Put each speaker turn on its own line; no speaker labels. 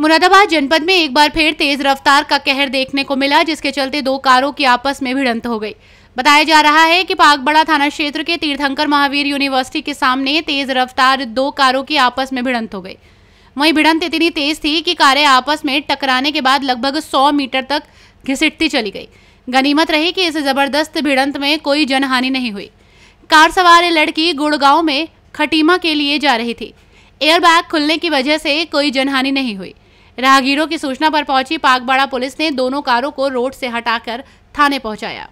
मुरादाबाद जनपद में एक बार फिर तेज रफ्तार का कहर देखने को मिला, जिसके चलते दो कारों की आपस में भिड़ंत हो गई। बताया जा रहा है कि पागबड़ा थाना क्षेत्र के तीर्थंकर महावीर यूनिवर्सिटी के सामने तेज रफ्तार दो कारों की आपस में भिड़ंत हो गई। वहीं भिड़ंत इतनी तेज थी कि कारें आपस में टकराने के बाद लगभग 100 मीटर तक घिसटती चली गई। गनीमत रही कि इस ज़बरदस्त भिड़ंत में कोई जनहानि नहीं हुई। कार सवार लड़की गुड़गांव में खटीमा के लिए जा रही थी। एयरबैग खुलने की वजह से कोई जनहानि नहीं हुई। राहगीरों की सूचना पर पहुँची पाकबाड़ा पुलिस ने दोनों कारों को रोड से हटाकर थाने पहुँचाया।